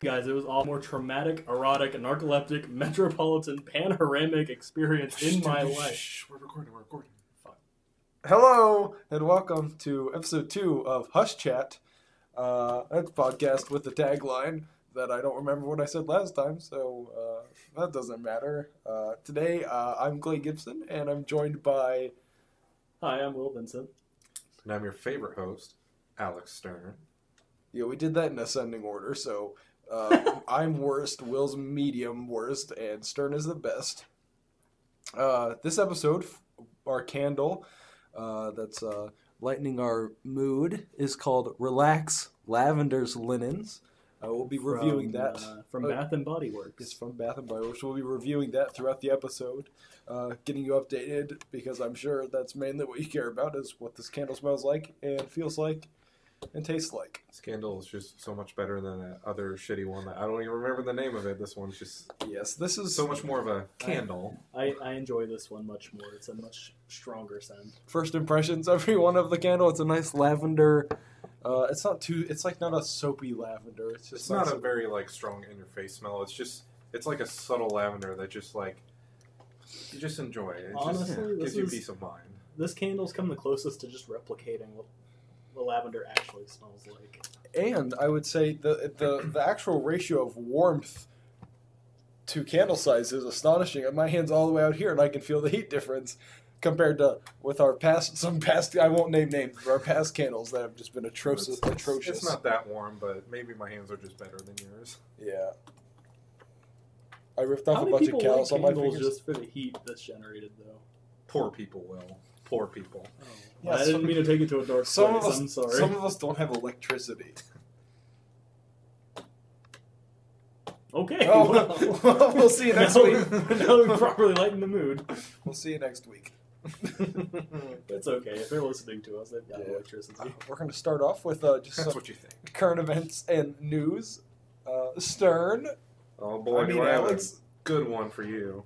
Guys, it was all more traumatic, erotic, narcoleptic, metropolitan, panoramic experience in my life. We're recording. We're recording. Fuck. Hello and welcome to episode two of Hush Chat. Uh, that's a podcast with the tagline that I don't remember what I said last time, so uh, that doesn't matter. Uh, today uh, I'm Clay Gibson and I'm joined by. Hi, I'm Will Vincent. And I'm your favorite host, Alex Stern. Yeah, we did that in ascending order, so uh, I'm worst, Will's medium worst, and Stern is the best. Uh, this episode, our candle uh, that's uh, lightening our mood is called Relax Lavender's Linens. Uh, we'll be reviewing From, that. uh, from Uh, Bath and Body Works. It's from Bath and Body Works. We'll be reviewing that throughout the episode, uh, getting you updated because I'm sure that's mainly what you care about is what this candle smells like and feels like and tastes like. Scandal is just so much better than that other shitty one that I don't even remember the name of it. This one's just Yes, this is so much more of a candle. I, I enjoy this one much more. It's a much stronger scent. first impressions. Every one of the candle, it's a nice lavender. Uh, it's not too. It's like not a soapy lavender. It's just It's not nice a very like strong in your face smell. It's just it's like a subtle lavender that just like you just enjoy. It Honestly, just this gives you is- peace of mind. This candle's come the closest to just replicating what the lavender actually smells like. and I would say the the the actual ratio of warmth to candle size is astonishing. My hand's all the way out here, and I can feel the heat difference compared to with our past some past. I won't name names, but our past candles that have just been atrocious. It's, it's- atrocious. it's not that warm, but maybe my hands are just better than yours. Yeah. I ripped off How a bunch of cals like on my candles fingers. just for the heat that's generated, though? Poor people will. Poor people. Oh. Yeah, I didn't mean to take it to a dark Some of place. us, I'm sorry. some of us don't have electricity. Okay. Oh, well. we'll see you next now, week. now we properly lighten the mood. We'll see you next week. It's okay. If they're listening to us, they've got Yeah. electricity. We're going to start off with uh, just That's some what you think. current events and news. Uh, Stern. Oh boy, I mean, do I have a Alex. good one for you.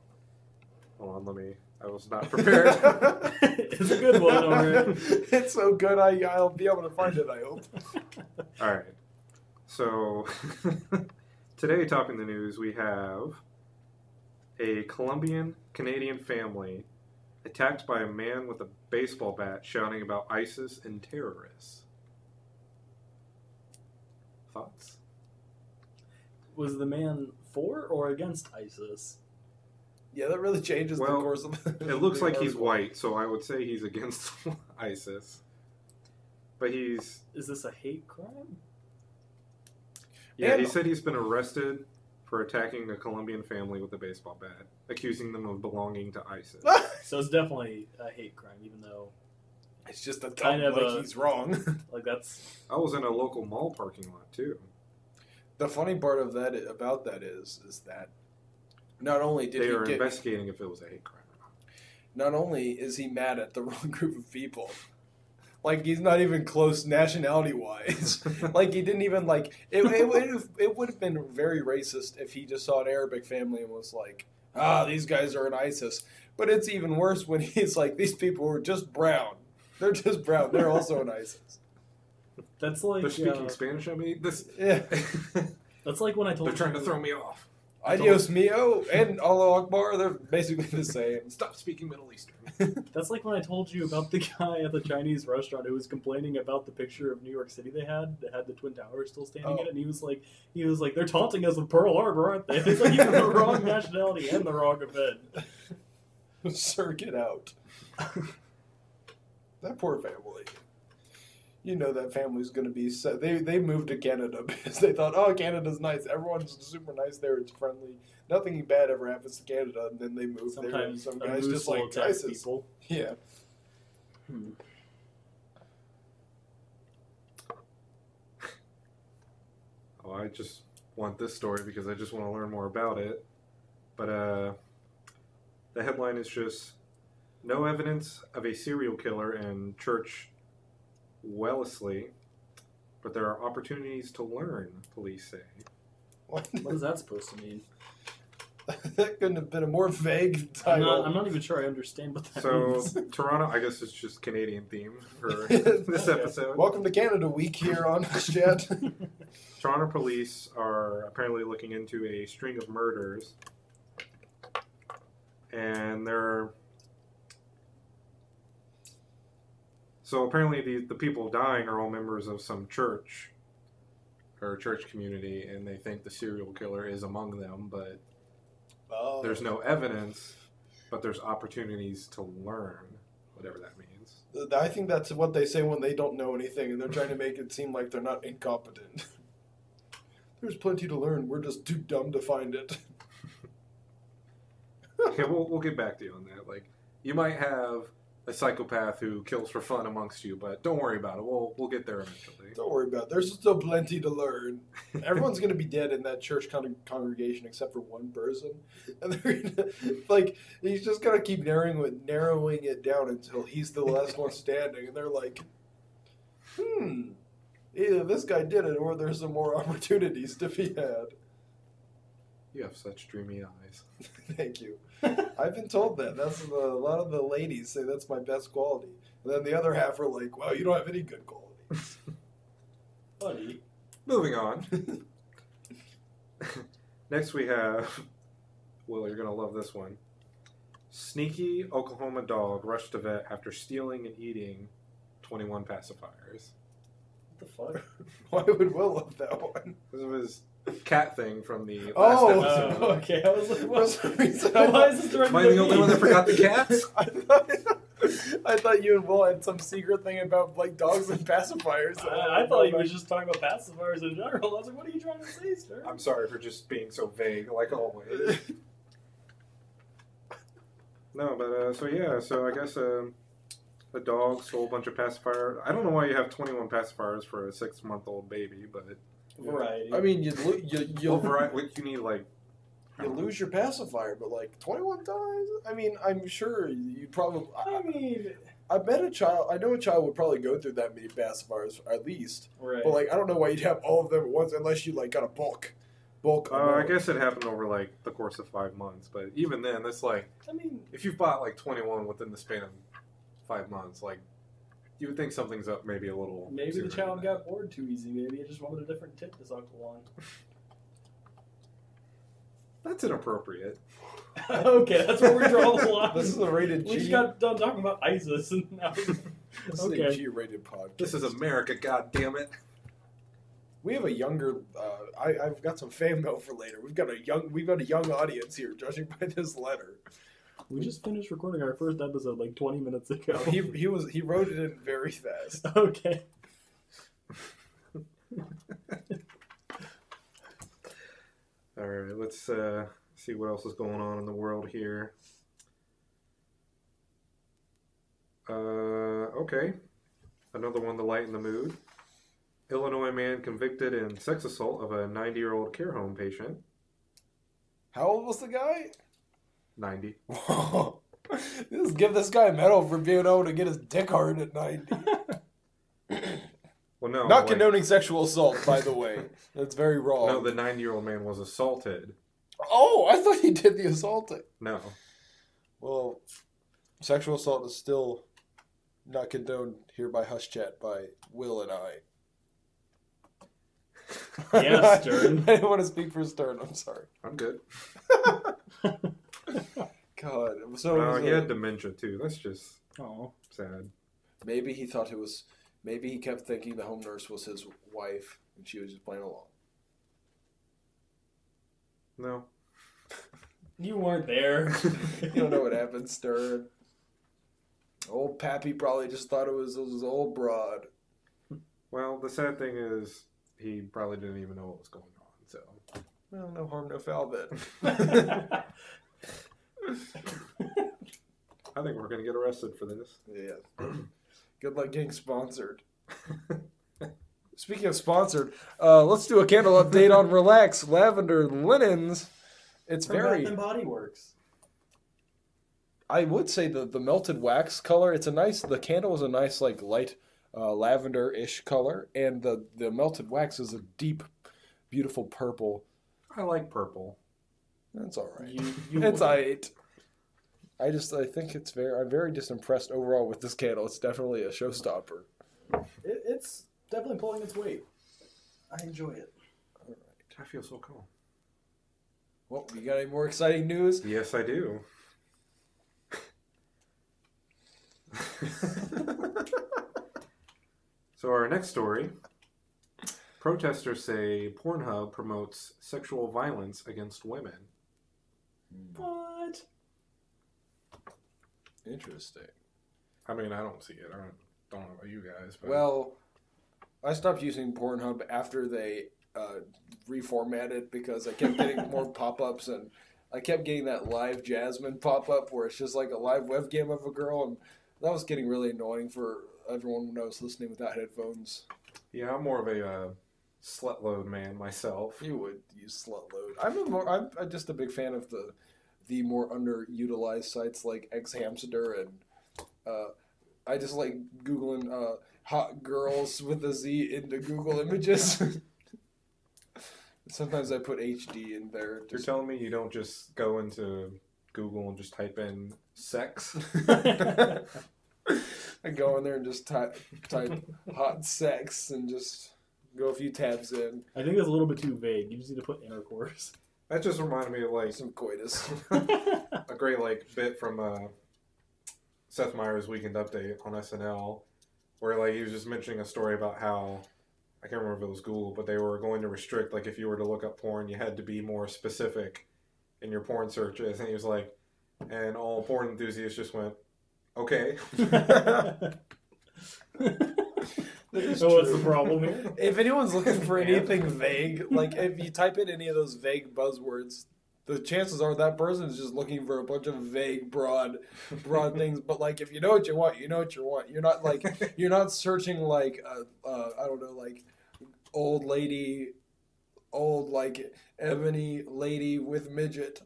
Hold on, let me. I was not prepared. it's a good one, alright. it's so good. I I'll be able to find it. I hope. All right. So today, topping the news, we have a Colombian Canadian family attacked by a man with a baseball bat shouting about ISIS and terrorists. Thoughts? Was the man for or against ISIS? Yeah, that really changes Well, the course of. the, It looks the like he's article. white, so I would say he's against ISIS. But he's Is this a hate crime? Yeah, he said he's been arrested for attacking a Colombian family with a baseball bat, accusing them of belonging to ISIS. So it's definitely a hate crime, even though, it's just a Kind kind of like a- he's wrong. like, that's. I was in a local mall parking lot too. the funny part of that about that is is that not only did they he are get investigating if it was a hate crime or not. not only is he mad at the wrong group of people, like he's not even close nationality wise. like he didn't even like it. It would have, it would have been very racist if he just saw an Arabic family and was like, ah, these guys are in ISIS. But it's even worse when he's like, these people are just brown. They're just brown. They're also in ISIS. That's like. They're speaking uh, Spanish. I mean, this. Yeah. that's like when I told They're trying to throw me off. Adios mio and Allah Akbar. They're basically the same. Stop speaking Middle Eastern. That's like when I told you about the guy at the Chinese restaurant who was complaining about the picture of New York City they had that had the Twin Towers still standing in Oh. it, and he was like, he was like, they're taunting us with Pearl Harbor, aren't they? It's like you're the wrong nationality and the wrong event. Sir, get out. that poor family. You know that family's going to be so They they moved to Canada because they thought, oh, Canada's nice. Everyone's super nice there. It's friendly. Nothing bad ever happens to Canada. And then they move there. And Sometimes some a guys moose just like attack ISIS. people. Yeah. Hmm. Oh, I just want this story because I just want to learn more about it. But uh, the headline is just no evidence of a serial killer in Church Wellesley, but there are opportunities to learn. Police say. What? What is that supposed to mean? that couldn't have been a more vague I'm title. not, I'm not even sure I understand what that So means. Toronto, I guess it's just Canadian theme for this episode. Welcome to Canada Week here on Chat. Toronto police are apparently looking into a string of murders, and they're so apparently the the people dying are all members of some church or church community, and they think the serial killer is among them, but Oh. there's no evidence, but there's opportunities to learn, whatever that means. I think that's what they say when they don't know anything and they're trying to make it seem like they're not incompetent. There's plenty to learn. We're just too dumb to find it. Okay, we'll we'll get back to you on that. Like, you might have a psychopath who kills for fun amongst you, but don't worry about it. We'll we'll get there eventually. Don't worry about it. There's still plenty to learn. Everyone's going to be dead in that church con- congregation except for one person. And they're gonna, like, he's just going to keep narrowing it, narrowing it down until he's the last one standing. And they're like, hmm, either this guy did it or there's some more opportunities to be had. You have such dreamy eyes. Thank you. I've been told that. That's the, a lot of the ladies say that's my best quality. And then the other half are like, wow, you don't have any good qualities. Buddy. Moving on. Next we have. Will, you're gonna love this one. Sneaky Oklahoma dog rushed to vet after stealing and eating 21 pacifiers. What the fuck? Why would Will love that one? This was cat thing from the last Oh, episode. Oh, okay. I was like, For what? some reason, I Why thought, is this directed Am I the only one that forgot the cats? I thought, I thought you and Will had some secret thing about like dogs and pacifiers. I, I thought he was just talking about pacifiers in general. I was like, what are you trying to say, sir? I'm sorry for just being so vague, like always. No, but uh, so yeah, so I guess um, a dog stole a bunch of pacifiers. I don't know why you have 21 pacifiers for a six month old baby, but Variety. I mean, you lo- you you'll you vari- what you need like you lose your pacifier, but like twenty one times. I mean, I'm sure you probably. I I, mean, I bet a child. I know a child would probably go through that many pacifiers at least. right. But like, I don't know why you'd have all of them at once unless you like got a bulk, bulk. Uh, I amount. guess it happened over like the course of five months, but even then, that's like I mean, if you've bought like 21 within the span of five months, like you would think something's up, maybe a little. maybe the child got bored too easy. Maybe it just wanted a different tip to suckle on. That's inappropriate. okay, that's where we draw the line. This is a rated G. we just got done talking about ISIS, and now This is a okay. G-rated podcast. This is America, God damn it! We have a younger. Uh, I, I've got some fan mail for later. We've got a young. We've got a young audience here, judging by this letter. We just finished recording our first episode like 20 minutes ago. He he was he wrote it in very fast. okay. All right, let's uh, see what else is going on in the world here. Uh, okay, another one to lighten the mood. Illinois man convicted in sex assault of a 90 year old care home patient. How old was the guy? 90. Just give this guy a medal for being able to get his dick hard at ninety. Well, no. Not like- condoning sexual assault, by the way. That's very wrong. No, the 90 year old man was assaulted. oh, I thought he did the assaulting. No. Well, sexual assault is still not condoned here by Hush Chat by Will and I. Yeah, Stern. I didn't want to speak for Stern. I'm sorry. I'm good. God. So Oh, was he it- had dementia too. That's just Oh, sad. maybe he thought it was. Maybe he kept thinking the home nurse was his wife, and she was just playing along. No. you weren't there. You don't know what happened, Stern. Old Pappy probably just thought it was, it was old broad. Well, the sad thing is, he probably didn't even know what was going on. So, Well, no harm, no foul then. I think we're gonna get arrested for this. Yeah. Good luck getting sponsored. Speaking of sponsored, uh, let's do a candle update on Relax Lavender Linens. It's From very. Bath Body Works. I would say the the melted wax color. It's a nice. The candle is a nice like light uh, lavender ish color, and the the melted wax is a deep, beautiful purple. I like purple. That's all right. You, you it's would. alright. I just I think it's very I'm very just impressed overall with this candle. It's definitely a showstopper. It, it's definitely pulling its weight. I enjoy it. All right. I feel so calm. Well, you got any more exciting news? Yes, I do. so our next story. Protesters say Pornhub promotes sexual violence against women. What? Interesting. I mean, I don't see it. I don't, don't know about you guys, but Well, I stopped using Pornhub after they uh, reformatted because I kept getting more pop-ups and I kept getting that live Jasmine pop-up where it's just like a live webcam of a girl and that was getting really annoying for everyone when I was listening without headphones. yeah, I'm more of a uh, slut load man myself. You would use slut load. I'm a more. I'm, I'm just a big fan of the the more underutilized sites like X Hamster and uh, I just like googling uh, hot girls with a Z into Google Images. Sometimes I put HD in there. You're telling me you don't just go into Google and just type in sex? I go in there and just type type hot sex and just go a few tabs in. I think that's a little bit too vague. You just need to put intercourse. That just reminded me of like Some coitus. a great like bit from uh, Seth Meyers' Weekend Update on SNL, where like he was just mentioning a story about how I can't remember if it was Google, but they were going to restrict like if you were to look up porn, you had to be more specific in your porn searches, and he was like, and all porn enthusiasts just went, okay. is so what's the problem here? If anyone's looking for anything vague, like if you type in any of those vague buzzwords, the chances are that person is just looking for a bunch of vague, broad, broad things. But like, if you know what you want, you know what you want. You're not like you're not searching like uh, uh, I don't know, like old lady, old like ebony lady with midget.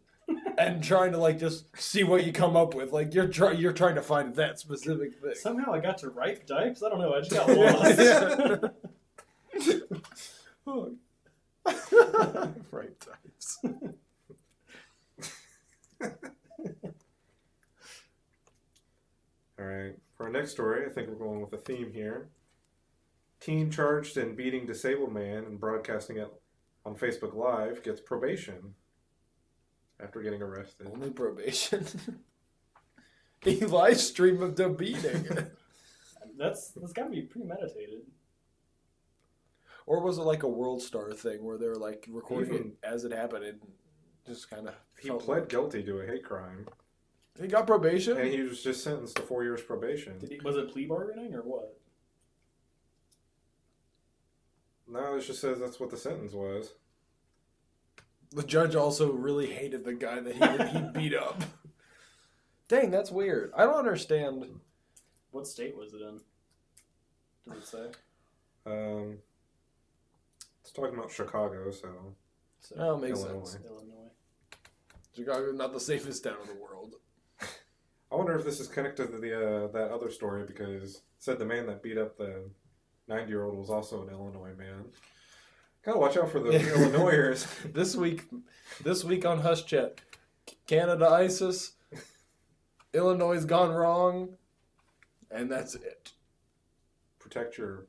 And trying to like just see what you come up with, like you're trying you're trying to find that specific thing. Somehow I got to ripe dipes. I don't know. I just got lost. right types. All right. For our next story, I think we're going with a theme here. Teen charged in beating disabled man and broadcasting it on Facebook Live gets probation after getting arrested. Only probation. a live stream of the beating. that's that's got to be premeditated. or was it like a World Star thing where they were like recording Even- it as it happened and just kind of. He pled guilty to a hate crime, He got probation. and he was just sentenced to four years probation. Did he, was it plea bargaining or what? No, it just says that's what the sentence was. The judge also really hated the guy that he, he beat up. Dang, that's weird. I don't understand. What state was it in? Did it say? Um, it's talking about Chicago, so so Oh, makes Illinois. sense. Illinois. Chicago, not the safest town in the world. I wonder if this is connected to the uh, that other story because it said the man that beat up the ninety year old was also an Illinois man. Gotta watch out for the Illinoisers. This week, this week on Hush Chat, Canada ISIS, Illinois gone wrong, and that's it. Protect your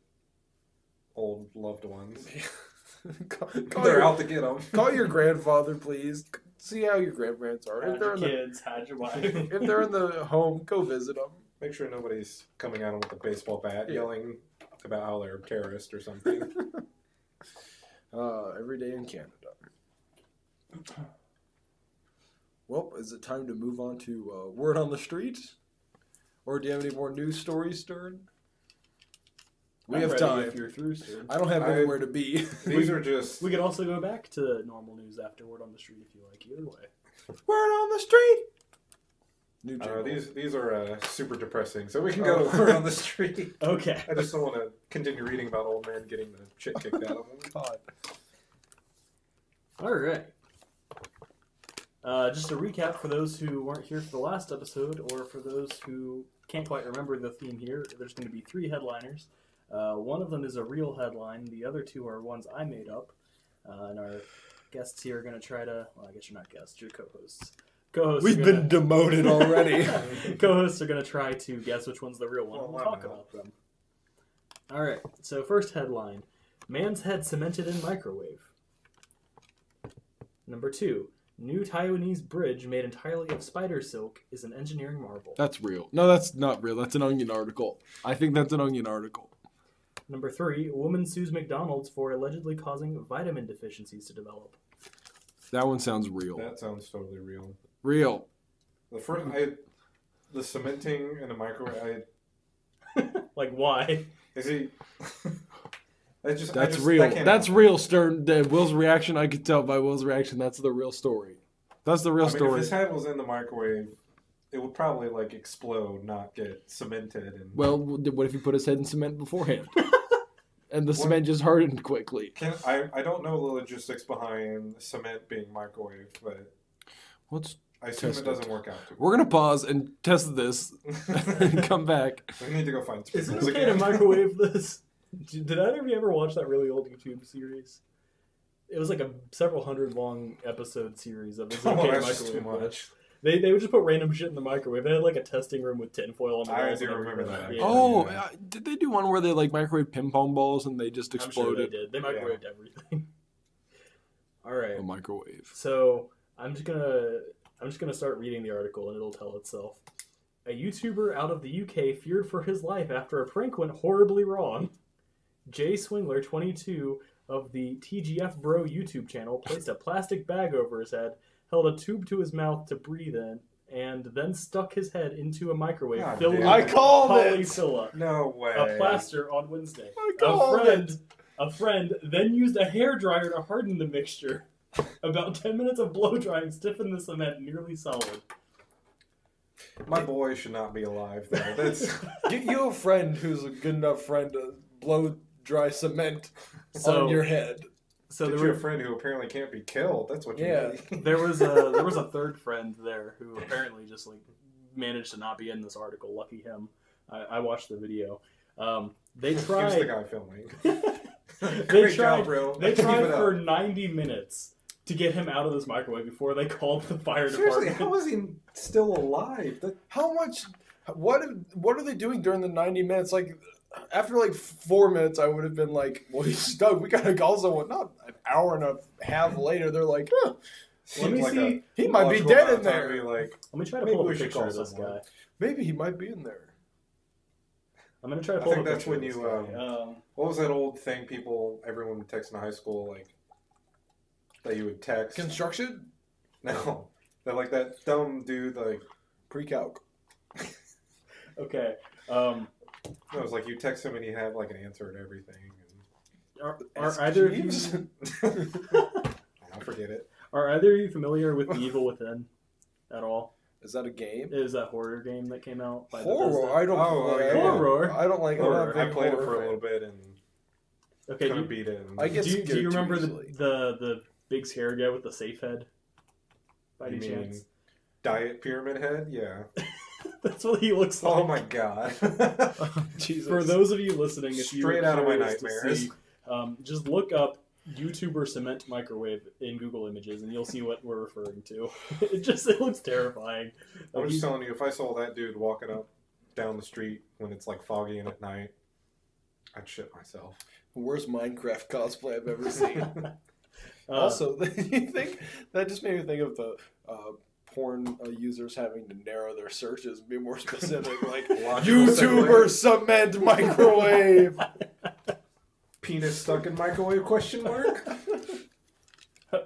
old loved ones. call, call They're your, out to get them. call your grandfather, please. See how your grandparents are. If they're your in the kids, had your wife. if they're in the home, go visit them. Make sure nobody's coming at them with a baseball bat, Yeah. yelling about how they're a terrorist or something. Uh, every day in Canada. Well, is it time to move on to uh, word on the street, or do you have any more news stories, Stern? We I'm have ready time. If you're through, sir. I don't have I- anywhere to be. These are just We could also go back to normal news afterward on the street if you like. Either way. Word on the street. New uh, these these are uh, super depressing. So we can go Oh. around the street. Okay. I just don't want to continue reading about old man getting the shit kicked out of him. God. All right. Uh, just a recap for those who weren't here for the last episode, or for those who can't quite remember the theme here. There's going to be three headliners. Uh, one of them is a real headline. The other two are ones I made up. Uh, and our guests here are gonna try to. Well, I guess you're not guests. You're co-hosts. Co-hosts. We've been gonna, demoted already. co-hosts are gonna try to guess which one's the real one. Well, We'll I'm talk about them. All right. So first headline: Man's head cemented in microwave. Number two: New Taiwanese bridge made entirely of spider silk is an engineering marvel. that's real. No, that's not real. That's an Onion article. I think that's an Onion article. Number three: Woman sues McDonald's for allegedly causing vitamin deficiencies to develop. That one sounds real. That sounds totally real. Real. The first, I, the cementing in a microwave. I, Like why? is he? I just. I That's just, real. that That's happen. real. Stern. The, Will's reaction. I could tell by Will's reaction. That's the real story. That's the real I mean, if story. his head was in the microwave, it would probably like explode, not get cemented. And Well, what if he put his head in cement beforehand? and the What- cement just hardened quickly. Can, I I don't know the logistics behind cement being microwave, but Let's, I assume Test it doesn't work out too we're gonna pause and test this and well. come back. we need to go find Is it sprinkles okay to microwave this? Did did either of you ever watch that really old YouTube series? It was like a several hundred long episode series of is it Oh, okay to that's too microwave this? much. They they would just put random shit in the microwave. They had like a testing room with tinfoil on the I walls. do remember that. Yeah. Oh, Yeah. uh, did they do one where they like microwave ping pong balls and they just I'm sure exploded? they did. They microwaved everything. All right. A microwave. So I'm just gonna I'm just gonna start reading the article and it'll tell itself. A YouTuber out of the UK feared for his life after a prank went horribly wrong. Jay Swingler, 22, of the TGF Bro YouTube channel, placed a plastic bag over his head, held a tube to his mouth to breathe in, and then stuck his head into a microwave God filled with it. I called it! No way. a plaster on Wednesday. I A called friend, it. a friend then used a hair dryer to harden the mixture. About 10 minutes of blow drying stiffened the cement nearly solid. My boy should not be alive though. That's Get you a friend who's a good enough friend to blow dry cement So- on your head. So get there, you a friend who apparently can't be killed. That's what you Yeah. need. there was a there was a third friend there who apparently just like managed to not be in this article. Lucky him. I, I watched the video. Um, they He was the tried. guy filming. they Great tried. job, bro. They Keep tried it up. for 90 minutes to get him out of this microwave before they called the fire Seriously, department. how is he still alive? That, How much? What? What are they doing during the ninety minutes? Like after like four minutes, I would have been like, "Well, he's stuck. We gotta call someone." Not an hour and a half later, they're like, huh, Let me seems like see. a "He might be logical dead amount in of time to there. be Like, Let me try to Maybe pull up we a should picture call of this someone. guy. Maybe he might be in there." I'm gonna try to I pull think up a that's picture when of this you, guy. Um, what was that old thing people, everyone would text in high school, like that you would text? Construction no, that like that dumb dude, like pre-calc. okay. Um, it was like you text him and he had like an answer and everything. are, are Ask either of you Jeeves. And I forget it. are either of you familiar with The Evil Within at all? Is that a game? Is that horror game that came out by Horror. Bethesda? I don't. Oh, like, yeah. Horror. I don't like. I'm not a Or I big played it for a little bit and Okay, couldn't do, beat it. I guess. do, you, do you remember the, the the big scare guy with the safe head? By You any mean- chance? Diet Pyramid Head, yeah. That's what he looks like. Oh my god. Jesus. For those of you listening, if you Straight out of my nightmares. see, um, just look up YouTuber cement microwave in Google Images, and you'll see what we're referring to. It just it looks terrifying. I'm Like, just telling you, if I saw that dude walking up down the street when it's like foggy and at night, I'd shit myself. worst Minecraft cosplay I've ever seen. Uh, also, you think that just made me think of the uh, porn uh, users having to narrow their searches, be more specific, like YouTuber segue. cement microwave. Penis stuck in microwave question mark?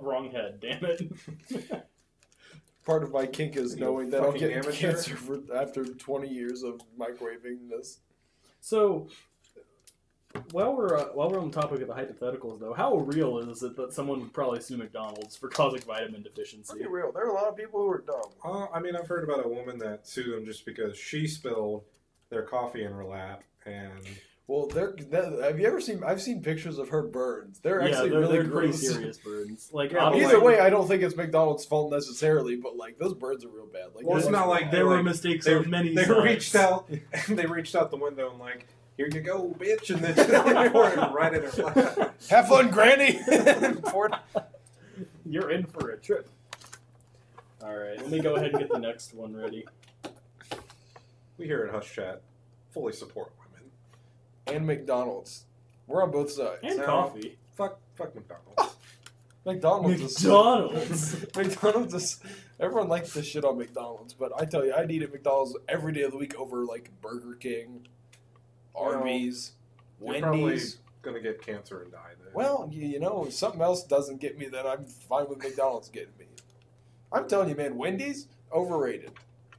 wrong head. Damn it. Part of my kink is You knowing that I'll fucking get amateur. cancer for, after 20 years of microwaving this. So, while we're uh, while we're on the topic of the hypotheticals, though, how real is it that someone would probably sue McDonald's for causing vitamin deficiency? Pretty real. There are a lot of people who are dumb. Uh, I mean, I've heard about a woman that sued them just because she spilled their coffee in her lap, and Well, they're, that, have you ever seen? I've seen pictures of her burns. They're yeah, actually they're, really they're pretty serious burns. Like, Yeah, but obviously, Either way, I don't think it's McDonald's fault necessarily, but like those birds are real bad. Like Well, it's not like there were like, mistakes they, on many they sides. reached out and they reached out the window and like, here you go, bitch, and then they poured it right in her lap. have fun, Granny. Poured- You're in for a trip. All right, let me go ahead and get the next one ready. We here at Hush Chat fully support women. and McDonald's. We're on both sides. And No. coffee. Fuck, fuck McDonald's. Ah! McDonald's. is- McDonald's. McDonald's is. Everyone likes to shit on McDonald's, but I tell you, I'd eat at McDonald's every day of the week over like Burger King, Well, Arby's, probably- Wendy's. Gonna get cancer and die then. Well, you, you know, if something else doesn't get me, that I'm fine with McDonald's getting me. I'm telling you, man, Wendy's overrated.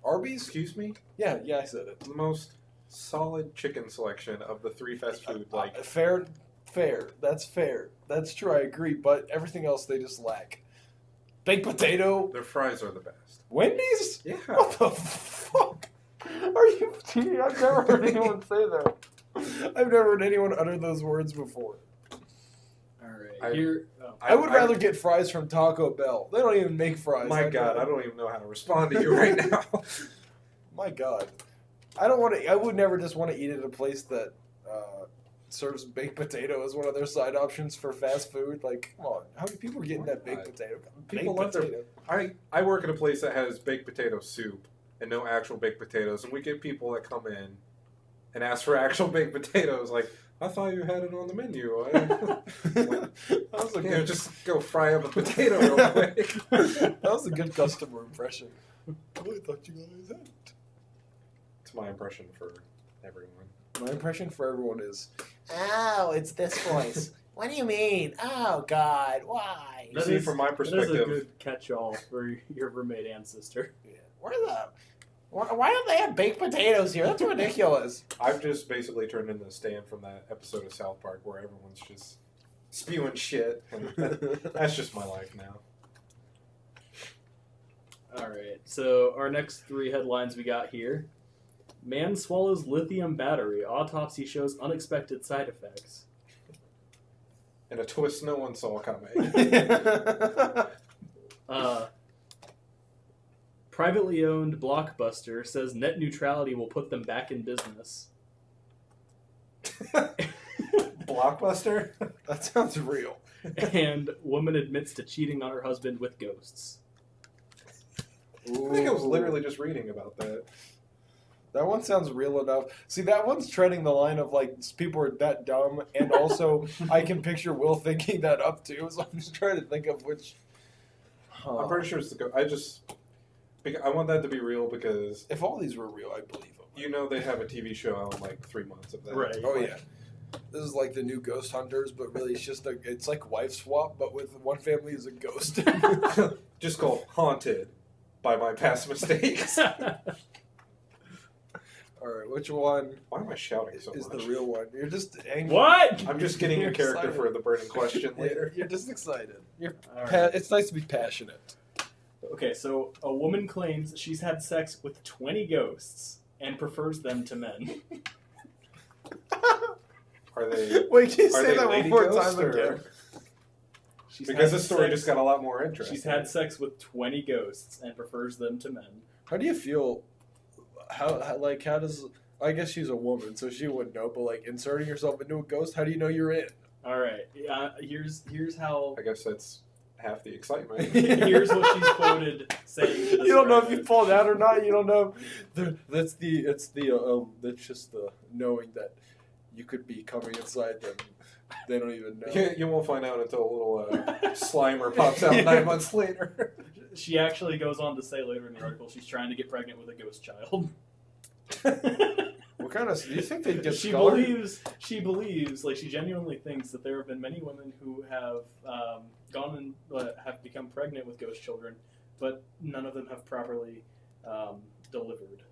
Arby's, excuse me, yeah, yeah, I said it. the most solid chicken selection of the three fast food. Like Uh, fair, fair. That's fair. That's true. I agree. But everything else they just lack. Baked potato, their fries are the best. Wendy's. Yeah. What the fuck? Are you? I've never heard anyone say that. I've never heard anyone utter those words before. All right, I- here. Oh. I, would rather get fries from Taco Bell. They don't even make fries. My I'd God, rather- I don't even know how to respond to you right now. My God, I don't want to. I would never just want to eat at a place that uh, serves baked potato as one of their side options for fast food. Like, come on, how many people are getting that baked potato? People baked love their- I I work at a place that has baked potato soup and no actual baked potatoes, and we get people that come in and ask for actual baked potatoes. Like, I thought you had it on the menu. I, that was a you know, good. just go fry up a potato real quick. that was a good customer impression. I thought you guys had. it. It's my impression for everyone. My impression for everyone is Oh, it's this voice. what do you mean? Oh, God, why? You That see, is- from my perspective, That is a good catch-all for your roommate and sister. Where the? Why why don't they have baked potatoes here? That's ridiculous. I've just basically turned into Stan from that episode of South Park where everyone's just spewing shit. And that's just my life now. All right, so our next three headlines we got here: Man swallows lithium battery. Autopsy shows unexpected side effects. And a twist no one saw coming. Uh, privately owned Blockbuster says net neutrality will put them back in business. Blockbuster? that sounds real. and woman admits to cheating on her husband with ghosts. I think I was literally just reading about that. That one sounds real enough. See, that one's treading the line of like people are that dumb, and also I can picture Will thinking that up too. So I'm just trying to think of which. Huh. I'm pretty sure it's the go. I just. Bec- I want that to be real because If all these were real, I'd believe them. you know they have a TV show out in like three months of that. Right. Oh yeah, this is like the new Ghost Hunters, but really it's just a it's like wife swap, but with one family is a ghost. just called Haunted by my past mistakes. all right, which one Why am I shouting so is much? the real one? You're just angry. what? I'm just getting a character excited. for the burning question later. You're just excited. You're pa- right. it's nice to be passionate. Okay, so a woman claims she's had sex with 20 ghosts and prefers them to men. Are they? Wait, can you say that one more ghosts, time again? She's Because had this story sex- just got a lot more interesting. She's had sex with 20 ghosts and prefers them to men. How do you feel? How, how like how does? I guess she's a woman, so she wouldn't know. But like inserting yourself into a ghost, how do you know you're in? All right, uh, here's here's how I guess that's half the excitement. here's what she's quoted saying. To You don't know if you fall down or not. You don't know. The, that's the it's the uh, um that's just the knowing that you could be coming inside them. They don't even know. You, you won't find out until a little uh, Slimer pops out nine months later. She actually goes on to say later in the article she's trying to get pregnant with a ghost child. What kind of? Do you think they'd get she scarred? believes she believes like she genuinely thinks that there have been many women who have um, gone and uh, have become pregnant with ghost children, but none of them have properly um, delivered.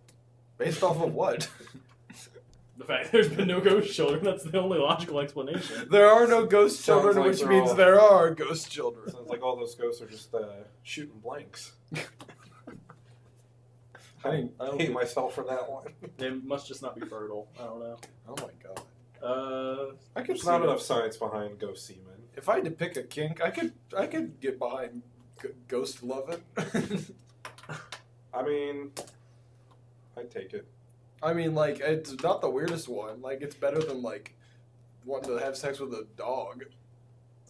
based off of what? The fact that there's been no ghost children, that's the only logical explanation. there are no ghost children, like which means all- there are ghost children. Sounds like all those ghosts are just uh, shooting blanks. I, didn't- I I don't hate myself for that one. They must just not be fertile. I don't know. Oh my god! Uh, I could There's not enough science behind ghost semen. If I had to pick a kink, I could I could get behind g- ghost loving. I mean, I'd take it. I mean, like it's not the weirdest one. Like it's better than like wanting to have sex with a dog.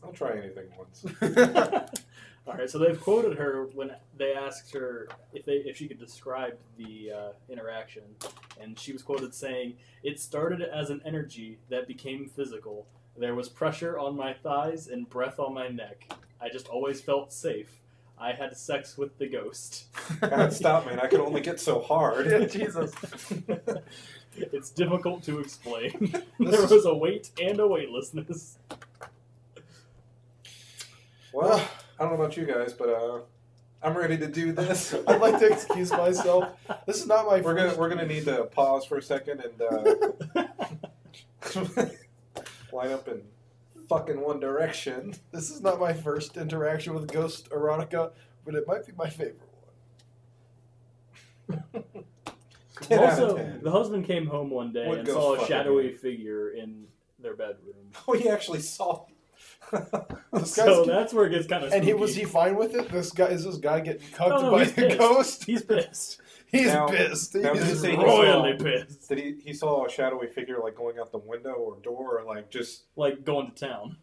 I'll try anything once. all right, so they've quoted her when they asked her if they if she could describe the uh, interaction, and she was quoted saying, "It started as an energy that became physical. There was pressure on my thighs and breath on my neck. I just always felt safe. I had sex with the ghost." God, stop, man! I can only get so hard. Jesus. it's difficult to explain. there was a weight and a weightlessness. Well, I don't know about you guys, but uh, I'm ready to do this. I'd like to excuse myself. This is not my We're first. gonna we're gonna need to pause for a second and uh, line up in fucking one direction. This is not my first interaction with ghost erotica, but it might be my favorite one. Ten out of also, the husband came home one day Would and saw a shadowy figure in their bedroom. Oh, he actually saw. So that's where it gets kind of. and he was he fine with it? This guy is this guy getting cucked No, no, by a pissed. ghost? He's pissed. He's Now- pissed. He now is he Royally saw- pissed. Did he he saw a shadowy figure like going out the window or door or like just? Like going to town.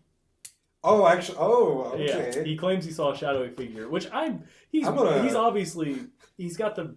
Oh, actually. Oh, okay. Yeah, he claims he saw a shadowy figure, which I'm. He's I'm gonna- he's obviously he's got the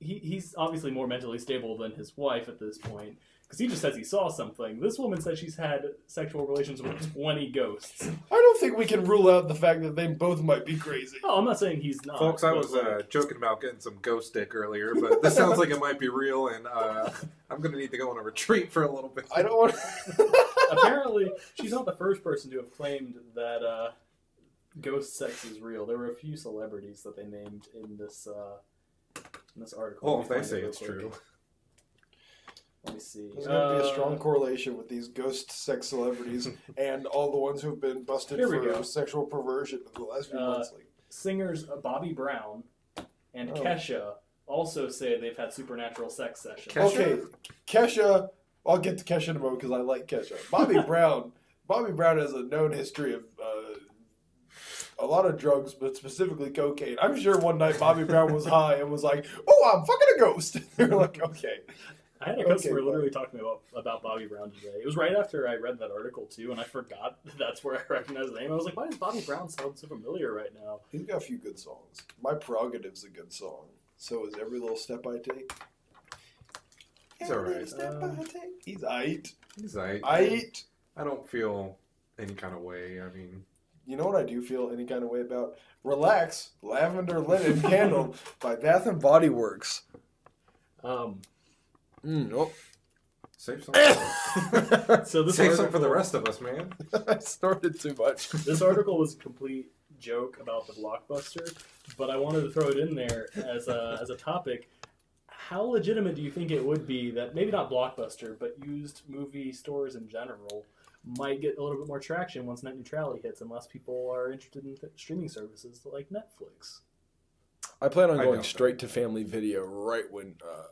he, he's obviously more mentally stable than his wife at this point because he just says he saw something. This woman says she's had sexual relations with twenty ghosts. I don't think we can rule out the fact that they both might be crazy. Oh, I'm not saying he's not. Folks, I was like, uh, joking about getting some ghost dick earlier, but this sounds like it might be real, and uh, I'm gonna need to go on a retreat for a little bit. I don't want. apparently she's not the first person to have claimed that uh, ghost sex is real. There were a few celebrities that they named in this uh, in this article. Well, if they find it say it's quick. true. Let me see. There's going to be a Uh, strong correlation with these ghost sex celebrities and all the ones who've been busted for go. sexual perversion in the last few Uh, months. Like, Singers uh, Bobby Brown and Oh. Kesha also say they've had supernatural sex sessions. Kesha? okay, Kesha. I'll get to Kesha in a moment because I like Kesha. Bobby Brown. Bobby Brown has a known history of uh, a lot of drugs, but specifically cocaine. I'm sure one night Bobby Brown was high and was like, "Oh, I'm fucking a ghost." They're like, "Okay." I had a customer fine. literally talk to me about, about Bobby Brown today. It was right after I read that article too, and I forgot that's where I recognized the name. I was like, why does Bobby Brown sound so familiar right now? He's got a few good songs. My Prerogative's a good song. So is Every Little Step I Take. He's Every alright. little step Uh, I take. He's aight. He's I, Aight. I don't feel any kind of way. I mean, You know what I do feel any kind of way about? Relax, Lavender Linen Candle by Bath and Body Works. Um, Mm, oh. save some. so this save article, some for the rest of us, man. I snorted too much. This article was a complete joke about the blockbuster, but I wanted to throw it in there as a as a topic. How legitimate do you think it would be that maybe not blockbuster, but used movie stores in general might get a little bit more traction once net neutrality hits, unless people are interested in th- streaming services like Netflix? I plan on going straight to family video right when uh,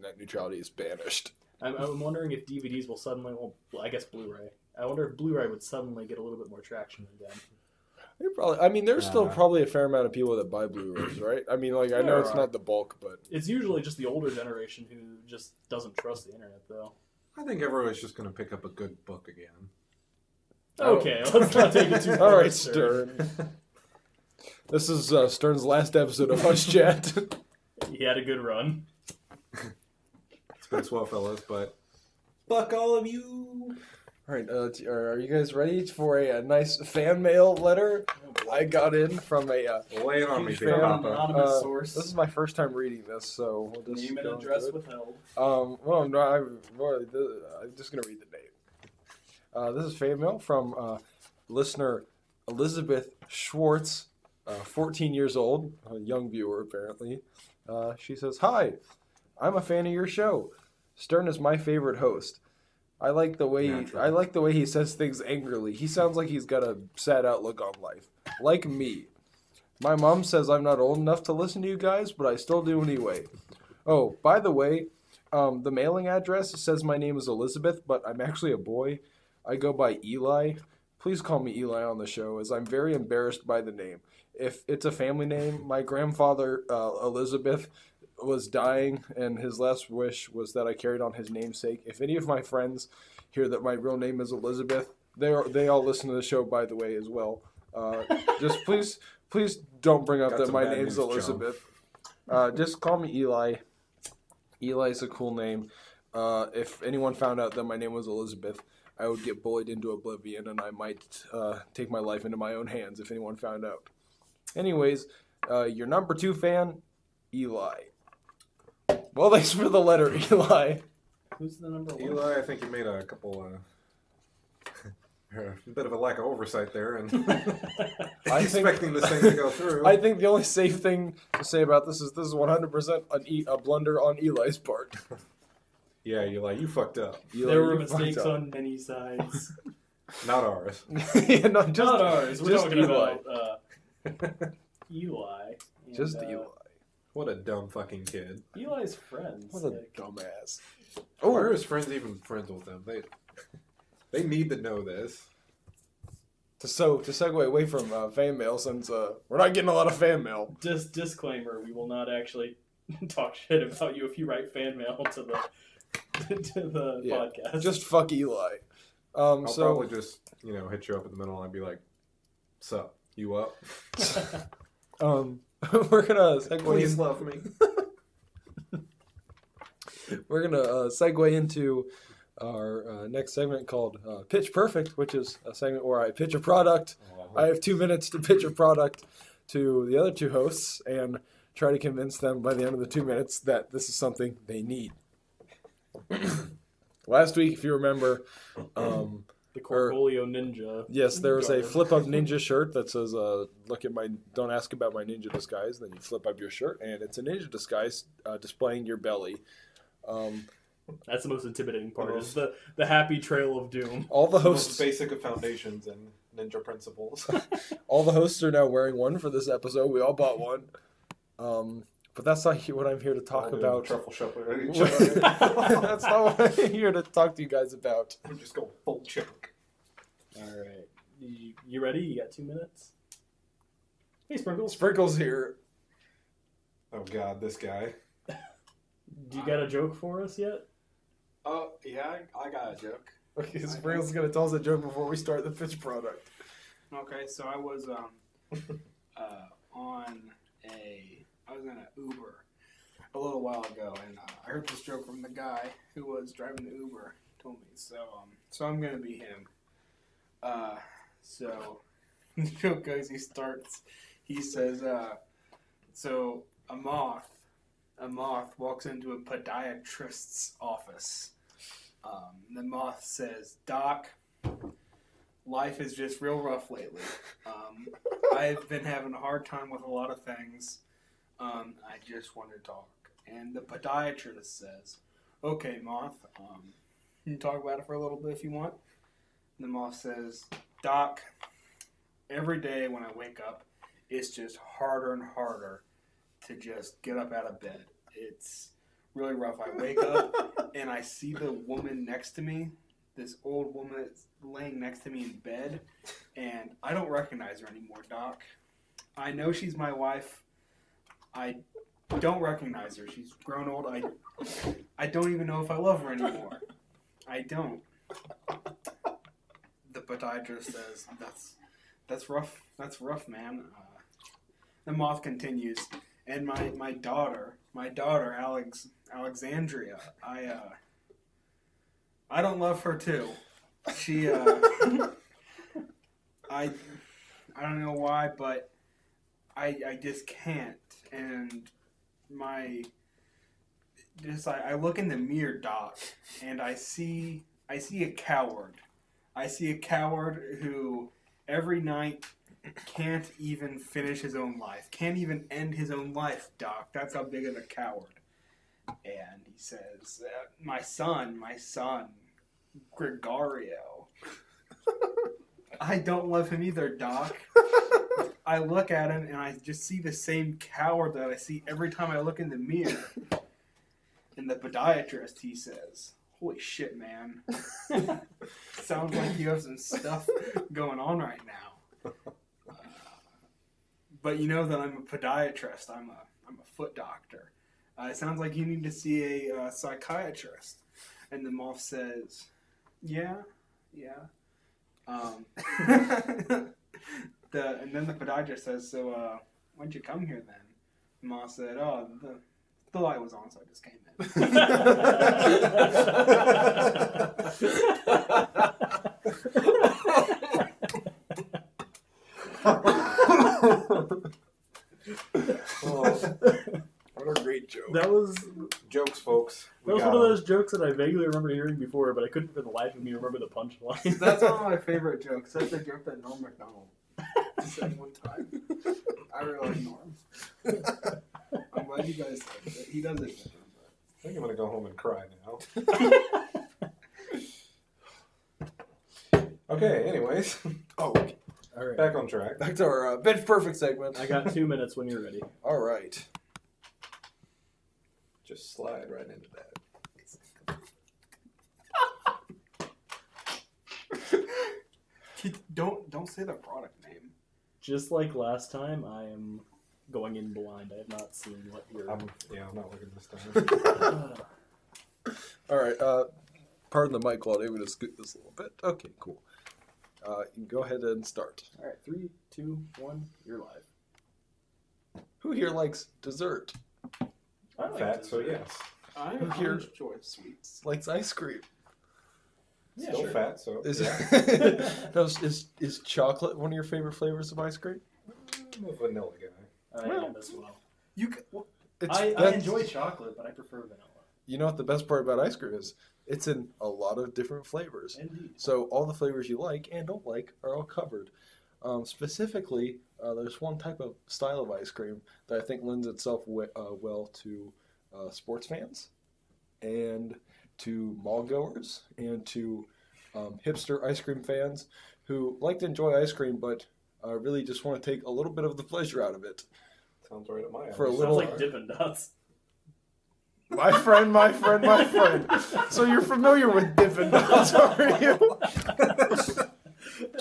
net neutrality is banished. I'm, I'm wondering if DVDs will suddenly, well, I guess Blu-ray. I wonder if Blu-ray would suddenly get a little bit more traction again. They probably. I mean, there's still Uh, probably a fair amount of people that buy Blu-rays, right? I mean, like I know it's are. not the bulk, but It's usually just the older generation who just doesn't trust the internet, though. I think everyone's just going to pick up a good book again. Oh. Okay, let's not take it too far. all right, sir. Stern. This is uh, Stern's last episode of Hush Chat. He had a good run. It's been swell, fellas, but fuck all of you. All right, uh, are are you guys ready for a, a nice fan mail letter I got in from a? Uh, Lay it on me, Huge fan. From an papa. anonymous Uh, source. this is my first time reading this, so we'll just Name and address through it. withheld. Um, well, no, I'm, well, I'm just gonna read the name. Uh, this is fan mail from uh, listener Elizabeth Schwartz, uh, 14 years old, a young viewer apparently. Uh, she says, "Hi, I'm a fan of your show. Stern is my favorite host. I like the way Natural. I like the way he says things angrily. He sounds like he's got a sad outlook on life, like me. My mom says I'm not old enough to listen to you guys, but I still do anyway. Oh, by the way, um, the mailing address says my name is Elizabeth, but I'm actually a boy. I go by Eli. Please call me Eli on the show, as I'm very embarrassed by the name. If it's a family name, my grandfather uh, Elizabeth was dying, and his last wish was that I carried on his namesake. If any of my friends hear that my real name is Elizabeth, they are, they all listen to the show, by the way, as well. Uh, just please Please don't bring up Got that my bad name's news, Elizabeth. Uh, just call me Eli. Eli's a cool name. Uh, if anyone found out that my name was Elizabeth, I would get bullied into oblivion, and I might uh, take my life into my own hands if anyone found out. Anyways, uh, your number two fan, Eli. Well, thanks for the letter, Eli. Who's the number one? Eli, I think you made a couple. Uh, a bit of a lack of oversight there, and I think- expecting this thing to go through. I think the only safe thing to say about this is this is 100% an e- a blunder on Eli's part. yeah, Eli, you fucked up. Eli, there were you fucked mistakes up. on many sides. Not ours. yeah, no, just, Not ours. We're just talking Eli. about uh, Eli. And, Just uh, Eli. What a dumb fucking kid. Eli's friends. What a like, dumbass. Why are Oh, his friends even friends with them? They they need to know this. to so to segue away from uh, fan mail, since uh, we're not getting a lot of fan mail. Just disclaimer: We will not actually talk shit about you if you write fan mail to the to the Yeah, podcast. Just fuck Eli. Um, I'll so probably just you know hit you up in the middle and I'd be like, "Sup, you up? um, we're gonna segue. Please in- love me." we're gonna uh, segue into our uh, next segment called uh, Pitch Perfect, which is a segment where I pitch a product. I have two minutes to pitch a product to the other two hosts and try to convince them by the end of the two minutes that this is something they need. Last week, if you remember, um, the Corbolio Ninja. yes, there is a flip up ninja shirt that says, uh, "Look at my, don't ask about my ninja disguise." Then you flip up your shirt, and it's a ninja disguise uh, displaying your belly. Um, That's the most intimidating part. The Is the the happy trail of doom. all the The most hosts, basic of foundations and ninja principles. all the hosts are now wearing one for this episode. We all bought one. Um, but that's not what I'm here to talk I'll about. truffle shuffler. That's not what I'm here to talk to you guys about. We just go full chunk. All right, you, you ready? You got two minutes. Hey, Sprinkles. Sprinkles here. Oh God, this guy. Do you got a joke for us yet? Oh yeah, I, I got a joke. Okay, Sprinkles is gonna tell us a joke before we start the pitch product. Okay, so I was um uh, on a I was in an Uber a little while ago, and uh, I heard this joke from the guy who was driving the Uber. Told me so. Um, so I'm gonna be him. Uh, so the joke goes. He starts. He says, uh, "So a moth, a moth walks into a podiatrist's office. Um, the moth says, Doc." life is just real rough lately. Um, I've been having a hard time with a lot of things. Um, I just want to talk. And the podiatrist says, Okay, Moth, um, you can talk about it for a little bit if you want. And the Moth says, Doc, every day when I wake up, it's just harder and harder to just get up out of bed. It's really rough. I wake up and I see the woman next to me this old woman that's laying next to me in bed, and I don't recognize her anymore, Doc. I know she's my wife. I don't recognize her. She's grown old. I I don't even know if I love her anymore. I don't. The podiatrist says that's that's rough. That's rough, man. Uh, the moth continues, and my my daughter, my daughter Alex Alexandria. I uh, I don't love her too. She uh I I don't know why, but I I just can't. And my just I, I look in the mirror, Doc, and I see I see a coward. I see a coward who every night can't even finish his own life. Can't even end his own life, Doc. That's how big of a coward. And he says, "My son, my son, Gregorio. I don't love him either, Doc. I look at him and I just see the same coward that I see every time I look in the mirror. And the podiatrist, he says, Holy shit, man. Sounds like you have some stuff going on right now. Uh, but you know that I'm a podiatrist. I'm a I'm a foot doctor. Uh, it sounds like you need to see a uh, psychiatrist. And the moth says, Yeah, yeah. Um, the and then the podiatrist says, "So, uh, why'd you come here then?" And Ma said, "Oh, the the light was on, so I just came in." What a great joke. That was Jokes, folks. that was one of those jokes that I vaguely remember hearing before, but I couldn't for the life of me remember the punchline. That's one of my favorite jokes. That's a joke that Norm Macdonald said one time. I really like Norm. I'm glad you guys said that. He does it better. I think I'm gonna go home and cry now. Okay. Anyways, Oh, All right, back on track. back to our uh, Pitch Perfect segment. I got two minutes when you're ready. All right. Just slide right into that. Don't don't say the product name. Just like last time, I am going in blind. I have not seen what you're. I'm, yeah, I'm not looking this time. All right. Uh, pardon the mic quality. We just scoot this a little bit. Okay, cool. Uh, you can go ahead and start. All right, three, two, one. You're live. Who here likes dessert? I like Fat, so dessert. yes. I Who I here- enjoy sweets. Likes ice cream? Yeah, Still sure. fat, so Is yeah. no, is, is is chocolate one of your favorite flavors of ice cream? I'm a vanilla guy. I Well, am as well. You can, well, It's, I, I that's- enjoy chocolate, but I prefer vanilla. You know what the best part about ice cream is? It's in a lot of different flavors. Indeed. So all the flavors you like and don't like are all covered. Um, specifically, uh, there's one type of style of ice cream that I think lends itself we- uh, well to uh, sports fans and to mall goers and to um, hipster ice cream fans who like to enjoy ice cream but uh, really just want to take a little bit of the pleasure out of it. Sounds right at my For a alley. Sounds little- like Dippin' Dots. My friend, my friend, my friend. So you're familiar with Dippin' Dots, are you?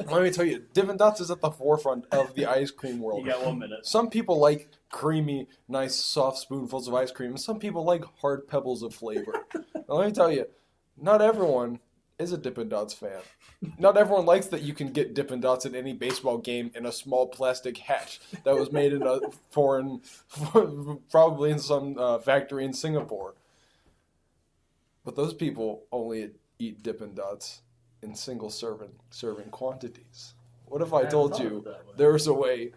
Let me tell you, Dippin' Dots is at the forefront of the ice cream You world. got one minute. Some people like creamy, nice, soft spoonfuls of ice cream, and some people like hard pebbles of flavor. now, let me tell you, not everyone is a Dippin' Dots fan. Not everyone likes that you can get Dippin' Dots at any baseball game in a small plastic hat that was made in a foreign, probably in some uh, factory in Singapore. But those people only eat Dippin' Dots in single serving serving quantities. What if I hadn't told you it that way. there was a way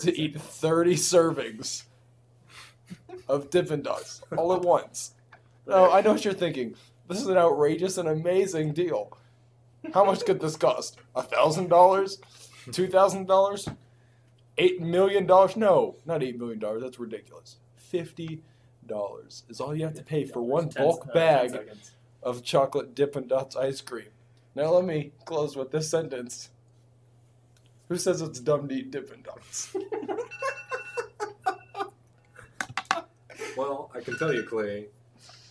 to 30 eat seconds. 30 servings of Dippin' Dots all at once. Now, I know what you're thinking. This is an outrageous and amazing deal. How much could this cost? A thousand dollars? Two thousand dollars? Eight million dollars? No, not eight million dollars. That's ridiculous. Fifty dollars is all you have to pay for one bulk bag of chocolate Dippin' Dots ice cream. Now let me close with this sentence. Who says it's dumb to eat Dippin' Dots? Well, I can tell you, Clay,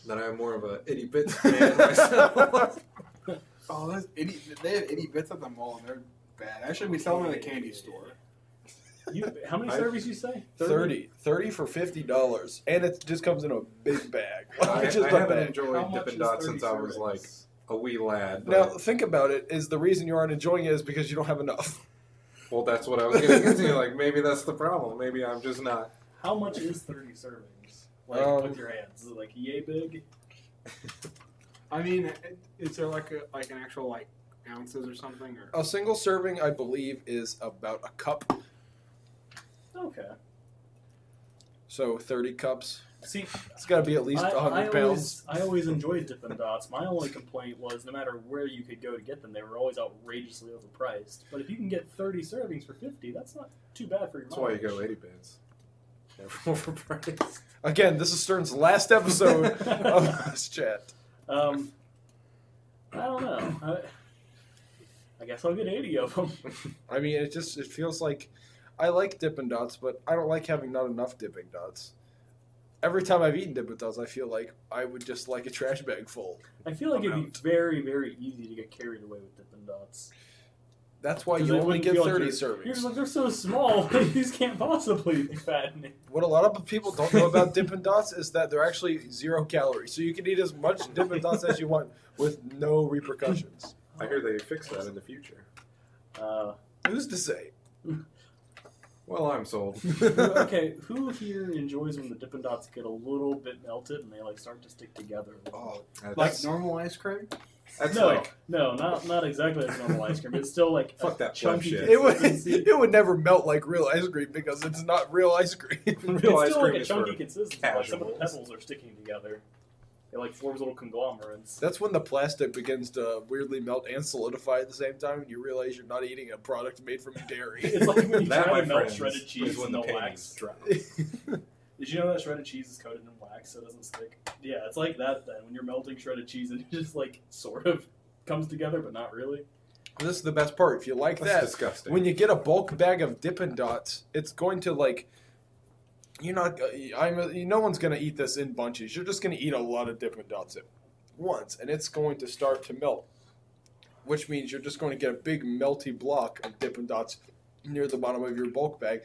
that I'm more of a itty bits fan myself. oh, those itty, they have itty bits at the mall. And they're bad. I should be selling them at a candy store. You, how many I- servings you say? 30. 30 for $50. And it just comes in a big bag. I, It's just I a haven't bag. enjoyed How Dippin' Dots 30 since I was like a wee lad. But, Now, think about it. Is the reason you aren't enjoying it is because you don't have enough. well, that's what I was getting into. Like, maybe that's the problem. Maybe I'm just not. How much is 30 servings? Like, Um, with your hands. Is it like yay big? I mean, is there like a like an actual like ounces or something? Or A single serving, I believe, is about a cup. Okay. So 30 cups. See, It's got to be at least I, 100 I pounds. always, I always enjoyed Dippin' Dots. My only complaint was no matter where you could go to get them, they were always outrageously overpriced. But if you can get 30 servings for 50, that's not too bad for your That's why you go 80 bits. Never overpriced. Again, this is Stern's last episode of this chat. Um, I don't know. I, I guess I'll get 80 of them. I mean, it just it feels like I like Dippin' Dots, but I don't like having not enough Dippin' Dots. Every time I've eaten Dippin' Dots, I feel like I would just like a trash bag full. I feel like it'd be very, very easy to get carried away with Dippin' Dots. That's why you only wouldn't get feel like 30 you're- You're servings. just like, they're so small, these can't possibly be fattening. What a lot of people don't know about Dippin' Dots is that they're actually zero calories. So you can eat as much Dippin' Dots as you want with no repercussions. I hear they fix that in the future. Uh, Who's to say? Well, I'm sold. okay, who here enjoys when the Dippin' Dots get a little bit melted and they like start to stick together? Oh, Like normal ice cream? that's no, like no, not not exactly like normal ice cream. It's still like Fuck that chunky. bullshit. it would it would never melt like real ice cream because it's not real ice cream. real it's ice still cream like a chunky for consistency. Like some of the pebbles are sticking together. It like forms little conglomerates. That's when the plastic begins to weirdly melt and solidify at the same time, and you realize you're not eating a product made from dairy. It's like when you that, try to melt friends, shredded cheese when the the wax. drop. Did you know that shredded cheese is coated in wax so it doesn't stick? Yeah, it's like that then. When you're melting shredded cheese and it just like sort of comes together, but not really. this is the best part. If you like That's that, disgusting. when you get a bulk bag of Dippin' Dots, it's going to like. You're not. Uh, I'm. No one's gonna eat this in bunches. You're just gonna eat a lot of Dippin' Dots at once, and it's going to start to melt. Which means you're just going to get a big melty block of Dippin' Dots near the bottom of your bulk bag.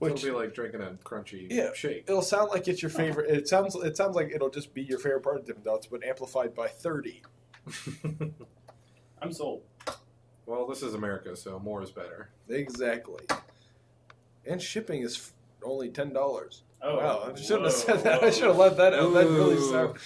Which It'll be like drinking a crunchy Yeah. shake. it'll sound like it's your favorite. It sounds. It sounds like it'll just be your favorite part of Dippin' Dots, but amplified by thirty. I'm sold. well, this is America, so more is better. Exactly. And shipping is f- only ten dollars. Oh, wow, I shouldn't whoa, have said that. I should have let that out. That really Ooh. sound.